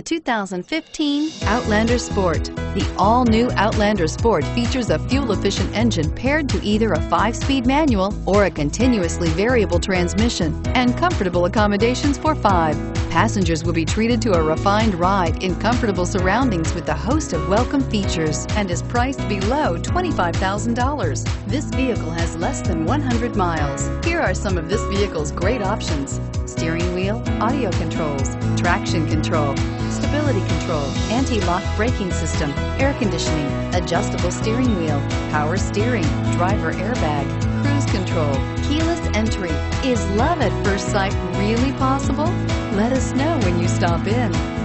The 2015 Outlander Sport. The all-new Outlander Sport features a fuel-efficient engine paired to either a 5-speed manual or a continuously variable transmission and comfortable accommodations for five. Passengers will be treated to a refined ride in comfortable surroundings with a host of welcome features and is priced below $25,000. This vehicle has less than 100 miles. Here are some of this vehicle's great options. Steering wheel, audio controls, traction control, stability control, anti-lock braking system, air conditioning, adjustable steering wheel, power steering, driver airbag, cruise control, keyless entry. Is love at first sight really possible? Let us know when you stop in.